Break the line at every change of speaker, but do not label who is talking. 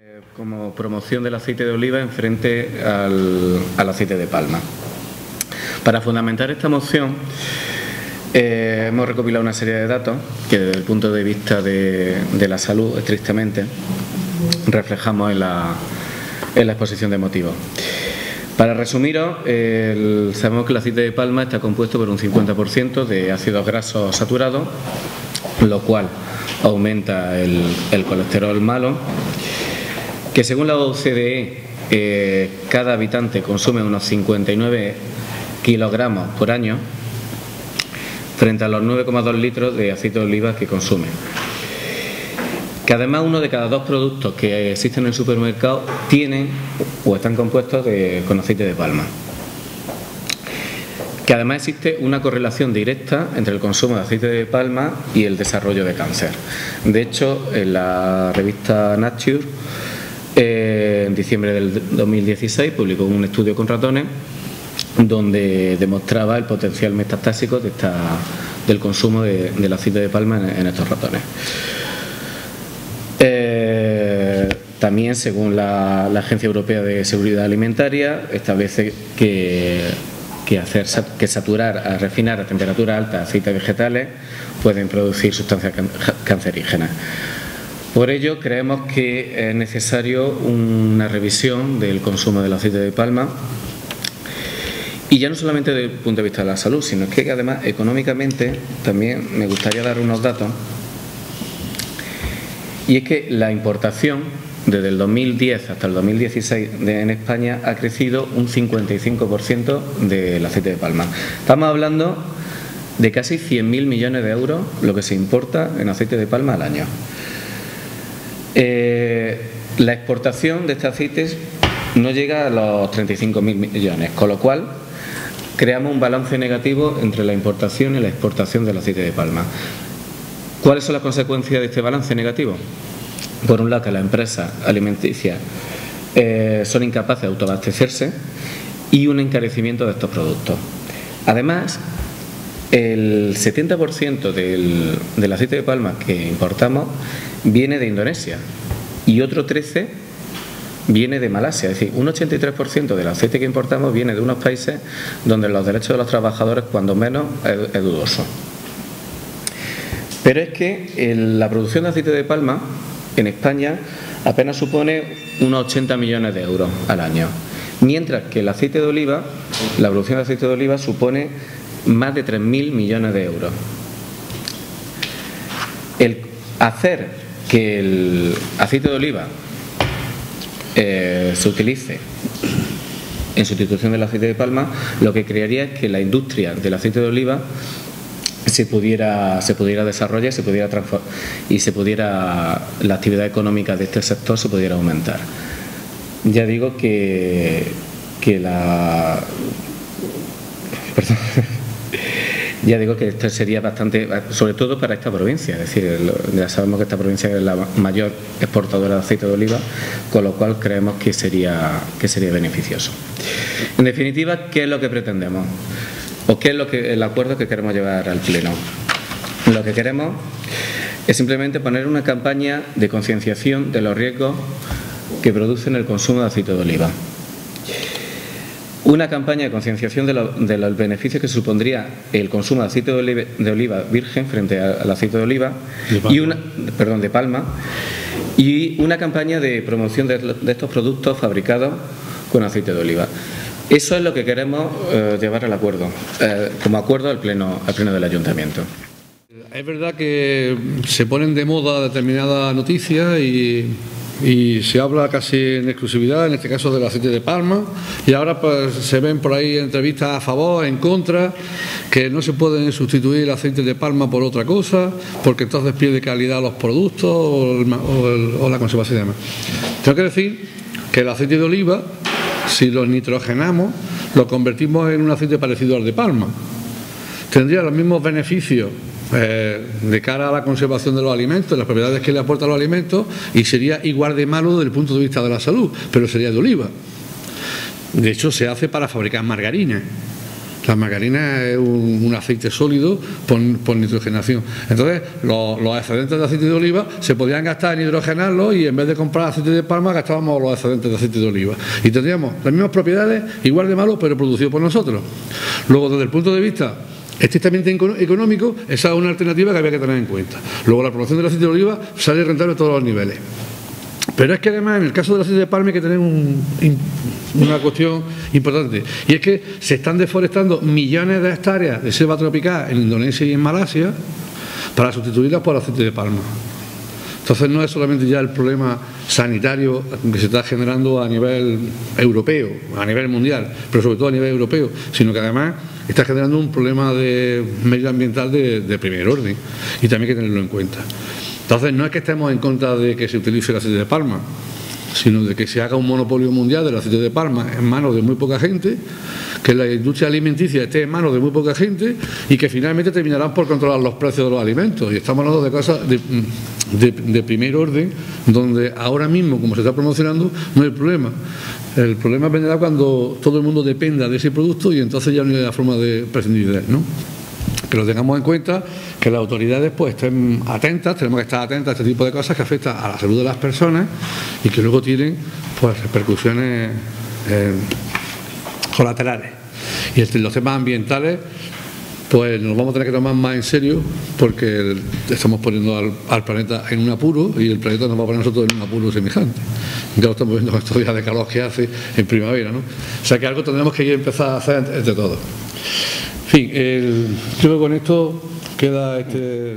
Eh, como promoción del aceite de oliva en frente al, aceite de palma. Para fundamentar esta moción eh, hemos recopilado una serie de datos que desde el punto de vista de, la salud estrictamente reflejamos en la, exposición de motivos. Para resumiros, sabemos que el aceite de palma está compuesto por un 50% de ácidos grasos saturados, lo cual aumenta el colesterol malo que según la OCDE eh, cada habitante consume unos 59 kilogramos por año frente a los 9,2 litros de aceite de oliva que consume. Que además uno de cada dos productos que existen en el supermercado tienen o están compuestos con aceite de palma. Que además existe una correlación directa entre el consumo de aceite de palma y el desarrollo de cáncer. De hecho, en la revista Nature eh, en diciembre del 2016 publicó un estudio con ratones donde demostraba el potencial metastásico de esta, del consumo del aceite de palma en, estos ratones. Eh, también, según la, Agencia Europea de Seguridad Alimentaria, establece que, que, hacer, que saturar, a refinar a temperatura alta aceites vegetales pueden producir sustancias cancerígenas. Por ello, creemos que es necesario una revisión del consumo del aceite de palma y ya no solamente desde el punto de vista de la salud, sino que además económicamente también me gustaría dar unos datos. Y es que la importación desde el 2010 hasta el 2016 en España ha crecido un 55% del aceite de palma. Estamos hablando de casi 100.000 millones de euros lo que se importa en aceite de palma al año. Eh, la exportación de este aceite no llega a los 35.000 millones, con lo cual creamos un balance negativo entre la importación y la exportación del aceite de palma. ¿Cuáles son las consecuencias de este balance negativo? Por un lado, que las empresas alimenticias eh, son incapaces de autoabastecerse y un encarecimiento de estos productos. Además, el 70% del, aceite de palma que importamos viene de Indonesia y otro 13% viene de Malasia. Es decir, un 83% del aceite que importamos viene de unos países donde los derechos de los trabajadores, cuando menos, es, dudoso. Pero es que la producción de aceite de palma en España apenas supone unos 80 millones de euros al año. Mientras que el aceite de oliva, la producción de aceite de oliva supone más de 3.000 millones de euros. El hacer que el aceite de oliva eh, se utilice en sustitución del aceite de palma, lo que crearía es que la industria del aceite de oliva se pudiera, se pudiera desarrollar se pudiera y se pudiera la actividad económica de este sector se pudiera aumentar. Ya digo que, que la perdón, ya digo que esto sería bastante, sobre todo para esta provincia, es decir, ya sabemos que esta provincia es la mayor exportadora de aceite de oliva, con lo cual creemos que sería, que sería beneficioso. En definitiva, ¿qué es lo que pretendemos? ¿O qué es lo el acuerdo que queremos llevar al Pleno? Lo que queremos es simplemente poner una campaña de concienciación de los riesgos que producen el consumo de aceite de oliva una campaña de concienciación de, los beneficios que supondría el consumo de aceite de oliva, virgen frente al aceite de oliva y una, perdón, de palma y una campaña de promoción de, estos productos fabricados con aceite de oliva. Eso es lo que queremos eh, llevar al acuerdo, eh, como acuerdo al pleno, al pleno del ayuntamiento.
Es verdad que se ponen de moda determinadas noticias y y se habla casi en exclusividad, en este caso del aceite de palma, y ahora pues se ven por ahí entrevistas a favor, en contra, que no se pueden sustituir el aceite de palma por otra cosa, porque entonces pierde calidad los productos o, la conservación y demás. Tengo que decir que el aceite de oliva, si lo nitrogenamos, lo convertimos en un aceite parecido al de palma. Tendría los mismos beneficios eh, de cara a la conservación de los alimentos, las propiedades que le aportan los alimentos, y sería igual de malo desde el punto de vista de la salud, pero sería de oliva. De hecho, se hace para fabricar margarina. La margarina es un, aceite sólido por, nitrogenación. Entonces, los, excedentes de aceite de oliva se podían gastar en hidrogenarlo y en vez de comprar aceite de palma gastábamos los excedentes de aceite de oliva. Y tendríamos las mismas propiedades, igual de malos, pero producidos por nosotros. Luego, desde el punto de vista estrictamente económico, esa es una alternativa que había que tener en cuenta. Luego, la producción del aceite de oliva sale rentable a todos los niveles. Pero es que además en el caso del aceite de palma hay que tener una cuestión importante. Y es que se están deforestando millones de hectáreas de selva tropical en Indonesia y en Malasia para sustituirlas por aceite de palma. Entonces no es solamente ya el problema sanitario que se está generando a nivel europeo, a nivel mundial, pero sobre todo a nivel europeo, sino que además está generando un problema de medioambiental de, primer orden y también hay que tenerlo en cuenta. Entonces, no es que estemos en contra de que se utilice el aceite de palma, sino de que se haga un monopolio mundial del aceite de palma en manos de muy poca gente, que la industria alimenticia esté en manos de muy poca gente y que finalmente terminarán por controlar los precios de los alimentos. Y estamos hablando de cosas de, primer orden, donde ahora mismo, como se está promocionando, no hay problema. El problema vendrá cuando todo el mundo dependa de ese producto y entonces ya no hay forma de prescindir de él. ¿no? Que lo tengamos en cuenta, que las autoridades pues estén atentas, tenemos que estar atentas a este tipo de cosas que afectan a la salud de las personas y que luego tienen pues repercusiones eh, colaterales. Y los temas ambientales pues nos vamos a tener que tomar más en serio porque estamos poniendo al, planeta en un apuro y el planeta nos va a poner nosotros en un apuro semejante. Ya lo estamos viendo con estos días de calor que hace en primavera, ¿no? O sea que algo tendremos que empezar a hacer entre todos. Fin, el, creo que con esto queda este